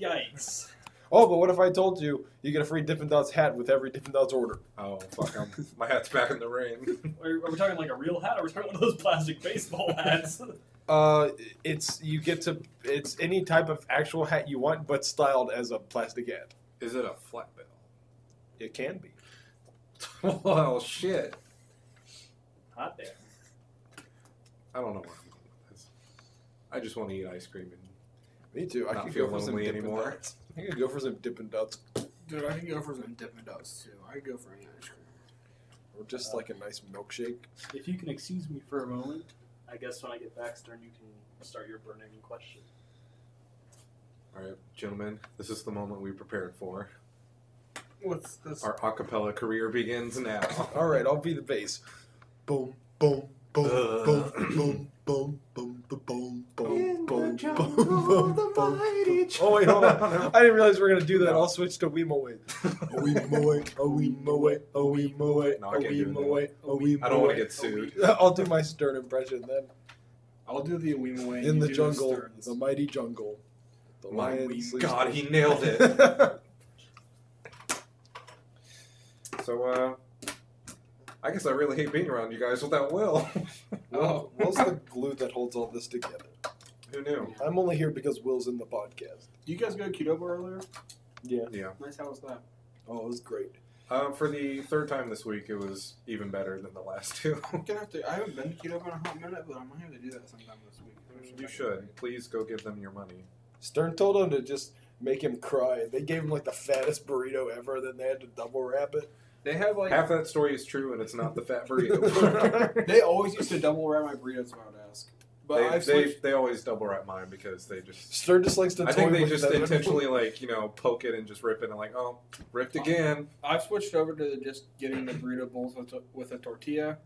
Yikes. Oh, but what if I told you you get a free Dippin' Dots hat with every Dippin' Dots order? Oh fuck! I'm, my hat's back in the ring. Are, are we talking like a real hat or are we talking one of those plastic baseball hats? Uh, it's you get to it's any type of actual hat you want, but styled as a plastic hat. Is it a flat bill? It can be. well, shit. Hot damn. I don't know where I'm going with this. I just want to eat ice cream. And Me too. I Not could feel go for some lonely Dippin' anymore. Dots. I could go for some Dippin' Dots, Dude, I can go for some Dippin' Dots too. I could go for any ice cream. or just like a nice milkshake. If you can excuse me for a moment, I guess when I get back, Stern, you can start your burning question. all right, gentlemen, this is the moment we prepared for. What's this? Our acapella career begins now. All right, I'll be the bass. Boom, boom, uh. boom, boom, boom, boom, boom, boom, boom, boom, boom, boom, boom, boom. Oh wait, hold on. I didn't realize we were gonna do that. I'll switch to Weemoid. Weemoid, oh Weemoid, oh Weemoid, oh Weemoid, oh Weemoid. I don't want to get sued. I'll do my stern impression then. I'll do the Weemoid. In the jungle, the mighty jungle. The lion. God, he nailed it. so, uh. I guess I really hate being around you guys without Will. Will, Will's the glue that holds all this together. Who knew? I'm only here because Will's in the podcast. You guys go to Qdoba earlier? Yeah. Yeah. Nice. How was that? Oh, it was great. Um, for the third time this week, it was even better than the last two. I'm gonna have to. I haven't been to Qdoba in a hot minute, but I'm gonna have to do that sometime this week. you should. Please go give them your money. Stern told him to just make him cry. They gave him like the fattest burrito ever, then they had to double wrap it. They have like Half that story is true, and it's not the fat burrito. they always used to double wrap my burritos. If I would ask, but they, I've they, switched. they always double wrap mine because they just. Stir just likes to I think they just them. intentionally like you know poke it and just rip it and like oh ripped again. I've switched over to just getting the burrito bowls with a, with a tortilla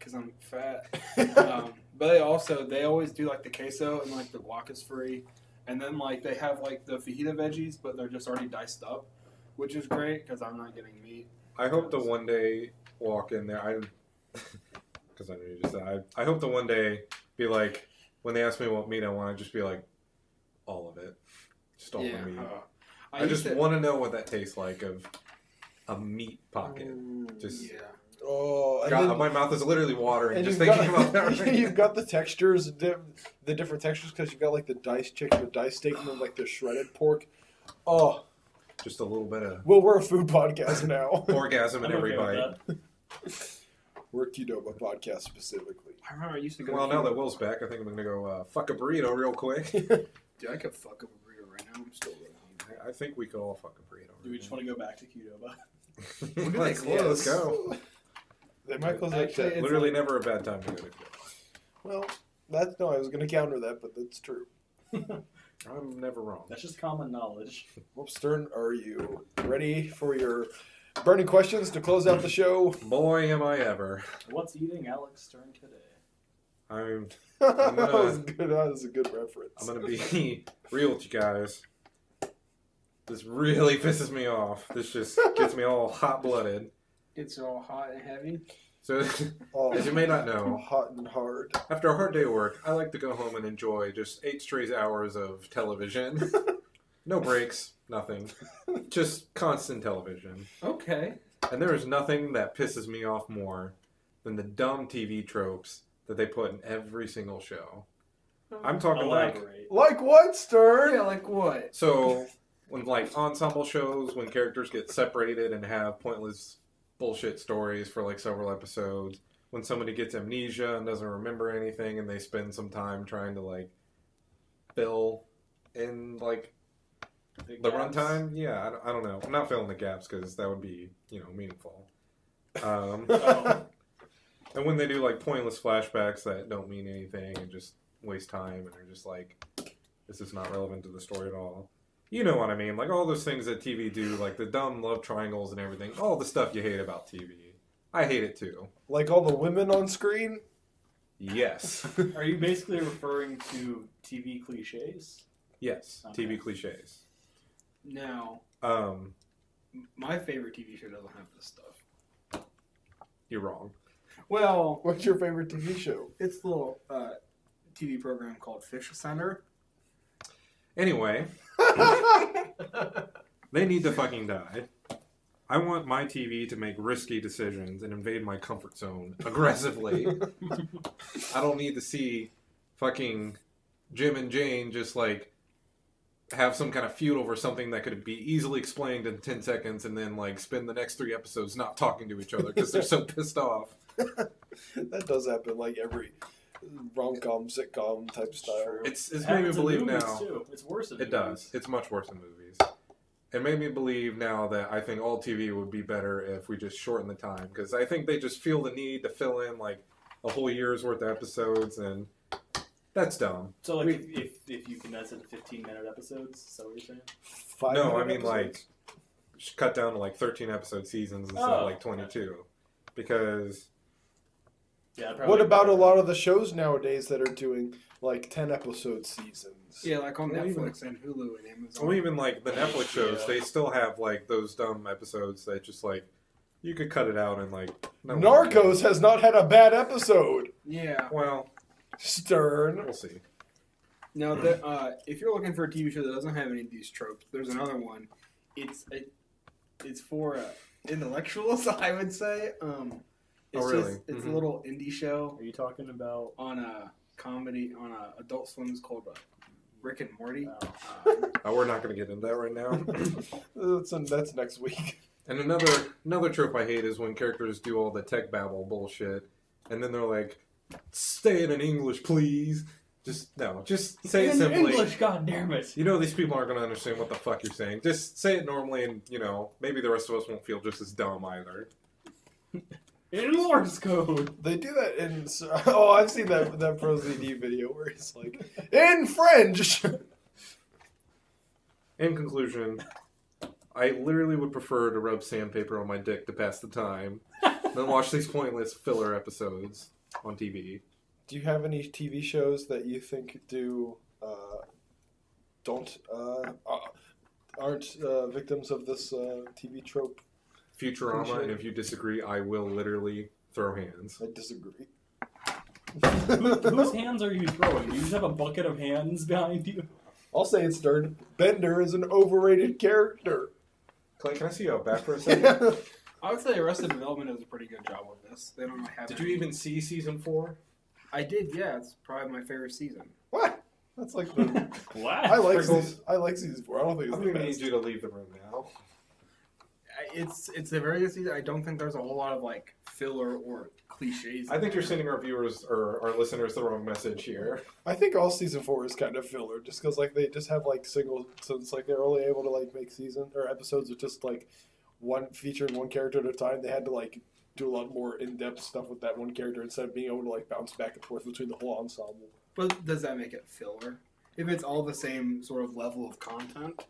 because I'm fat. um, but they also they always do like the queso and like the guac is free, and then like they have like the fajita veggies, but they're just already diced up, which is great because I'm not getting meat. I hope to one day walk in there. I because I know you just said I, I hope to one day be like when they ask me what meat I want, I just be like all of it, just all the meat. uh, I, used just to- want to know what that tastes like of a meat pocket. Just yeah. Oh, God, then- my mouth is literally watering and just you've thinking about got, that. Right you've got the textures, the different textures, because you've got like the diced chicken, the diced steak, and then like the shredded pork. Oh, just a little bit of well, we're a food podcast now. orgasm in I'm every okay bite. with we're a Qdoba podcast specifically. I remember I used to go. Well, to now that Will's back, I think I'm gonna go uh, fuck a burrito real quick. Dude, I could fuck up a burrito right now. I'm still really hungry. I think we could all fuck a burrito. Do we just want to go back to Qdoba? to? they let's, close? let's go. They might close at Actually, 10. it's Literally never a bad time to go to Well, that's no. I was going to counter that, but that's true. I'm never wrong. That's just common knowledge. Well, Stern, are you ready for your burning questions to close out the show? Boy, am I ever. What's eating Alex Stern today? I'm that gonna- was good. That was a good reference. I'm gonna be real with you guys. This really pisses me off. This just gets me all hot blooded. It's all hot and heavy. So, Oh, as you may not know, hot and hard. after a hard day of work, I like to go home and enjoy just eight straight hours of television. no breaks, nothing. Just constant television. Okay. And there is nothing that pisses me off more than the dumb TV tropes that they put in every single show. I'm oh. talking like Elaborate. Like what, Stern? Yeah, like what? so when like ensemble shows when characters get separated and have pointless bullshit stories for like several episodes. When somebody gets amnesia and doesn't remember anything and they spend some time trying to like fill in like the gaps. runtime? Yeah I don't, I don't know. I'm not filling the gaps because that would be you know meaningful. Um, Oh. and when they do like pointless flashbacks that don't mean anything and just waste time and they're just like this is not relevant to the story at all you know what i mean like all those things that tv do like the dumb love triangles and everything all the stuff you hate about tv i hate it too Like all the women on screen? yes Are you basically referring to TV cliches? yes Okay. tv cliches Now, um my favorite TV show doesn't have this stuff. you're wrong Well, What's your favorite TV show? it's a little uh, TV program called Fish Center. anyway They need to fucking die. I want my TV to make risky decisions and invade my comfort zone aggressively. I don't need to see fucking Jim and Jane just like have some kind of feud over something that could be easily explained in 10 seconds and then like spend the next three episodes not talking to each other because they're so pissed off. that does happen like every rom com, sitcom type style. True. It's, it's made me believe now. Too. It's worse in It movies. does. It's much worse than movies. It made me believe now that I think all TV would be better if we just shorten the time because I think they just feel the need to fill in like a whole year's worth of episodes and that's dumb. So like if, if, if you condense it to 15 minute episodes, is that what you're saying? Five no, I minute mean episodes? like sh- cut down to like 13 episode seasons instead Oh, of like 22 because Yeah. probably What about a lot of the shows nowadays that are doing like ten episode seasons? Yeah, like on Well, even- Netflix and Hulu and Amazon. well even like the Netflix shows Yeah. they still have like those dumb episodes that just like you could cut it out and like no Narcos has not had a bad episode. yeah. Well, Stern. we'll see. Now, the, uh, if you're looking for a TV show that doesn't have any of these tropes, there's another one. It's a, it's for uh, intellectuals, I would say. Um, it's Oh, really? Just, it's Mhm. a little indie show Are you talking about? on a comedy on a Adult Swim. It's called uh, Rick and Morty. Oh. Um, Uh, we're not going to get into that right now. that's, that's next week. And another another trope I hate is when characters do all the tech babble bullshit, and then they're like, "Stay it in English, please." Just no, just say it in simply. English, god damn it! You know these people aren't going to understand what the fuck you're saying. Just say it normally, and you know maybe the rest of us won't feel just as dumb either. In Morse code. They do that in. Oh, I've seen that that ProZD video where he's like, in French. In conclusion, I literally would prefer to rub sandpaper on my dick to pass the time than watch these pointless filler episodes on TV. Do you have any TV shows that you think do uh, don't uh, uh, aren't uh, victims of this uh, TV trope? Futurama, and if you disagree, I will literally throw hands. I disagree. Who, whose hands are you throwing? Do you just have a bucket of hands behind you? I'll say it's Stern. Bender is an overrated character. Clay, can I see you back for a second? I would say Arrested Development does a pretty good job with this. They don't really have. Did you even see season four? I did. Yeah, it's probably my favorite season. what? That's like the. What? I like season, I like season four. I don't think it's I'm it's the going to best. need you to leave the room now. I- It's it's a very good season. I don't think there's a whole lot of like filler or cliches. I think you're sending our viewers or our listeners the wrong message here. I think all season four is kind of filler, just because like they just have like single, so it's like they're only able to like make season or episodes with just like one featuring one character at a time. They had to like do a lot more in depth stuff with that one character instead of being able to like bounce back and forth between the whole ensemble. But does that make it filler? If it's all the same sort of level of content,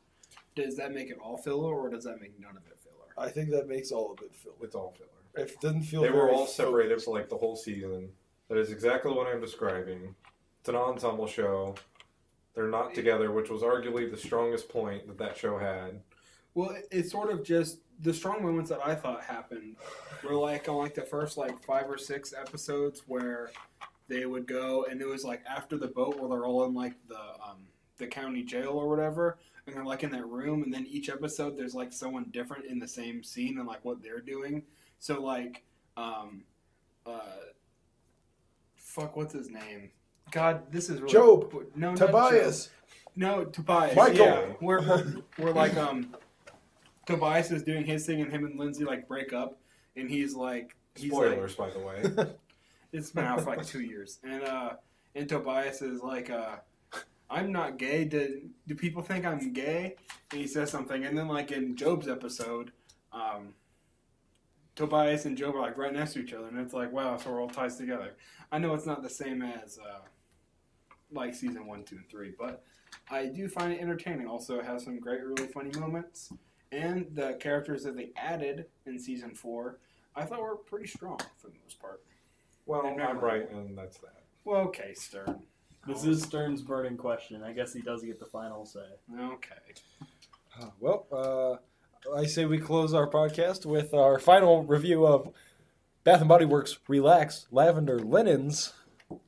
does that make it all filler, or does that make none of it filler? I think that makes all of it filler. It's all filler. It doesn't feel. They were very all separated focused. for like the whole season. That is exactly what I'm describing. It's an ensemble show. They're not together, which was arguably the strongest point that that show had. Well, it's sort of just the strong moments that I thought happened were like on like the first like five or six episodes where they would go and it was like after the boat where they're all in like the um, the county jail or whatever, and they're like in that room, and then each episode there's like someone different in the same scene and like what they're doing. So like, um, uh, fuck, what's his name? God, this is really, Gob. No. Tobias. No, Tobias. Michael. Yeah, we're, we're, we're like um, Tobias is doing his thing, and him and Lindsay like break up, and he's like, he's like, Spoilers, by the way. it's been out for like two years, and uh, and Tobias is like, uh, I'm not gay. Do do people think I'm gay? And he says something, and then like in Gob's episode, um, Tobias and Job are like right next to each other, and it's like, wow, so we're all ties together. I know it's not the same as uh, like season one, two, and three, but I do find it entertaining. Also, it has some great, really funny moments, and the characters that they added in season four, I thought were pretty strong for the most part. well, I'm right, and that's that. Well, okay, Stern. This is Stern's burning question. I guess he does get the final say. Okay. Uh, well, uh, I say we close our podcast with our final review of Bath and Body Works Relax Lavender Linens.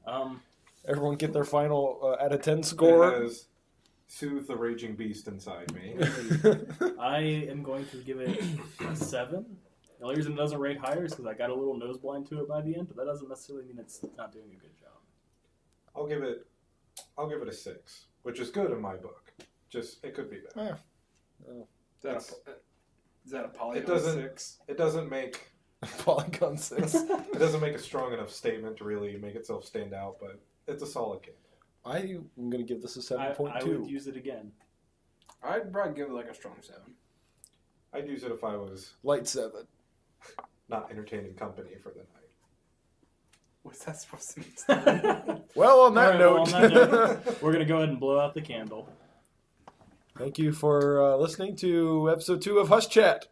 Um, Everyone get their final uh, out of ten It score. has soothed the raging beast inside me. I am going to give it a seven. The only reason it doesn't rate higher is because I got a little nose blind to it by the end, but that doesn't necessarily mean it's not doing a good job. I'll give it. I'll give it a six, which is good in my book. Just it could be better. Is oh. that, It's- a, uh, is that a polygon It doesn't- six? It doesn't make Polygon six. it doesn't make a strong enough statement to really make itself stand out, but it's a solid game. I'm going to give this a I, seven point I would two. use it again. I'd probably give it like a strong seven. I'd use it if I was Light seven. not entertaining company for the night. What's that supposed to mean? Well, on that All right, well, note, on that note, We're gonna go ahead and blow out the candle. thank you for uh, listening to episode two of Hush Chat.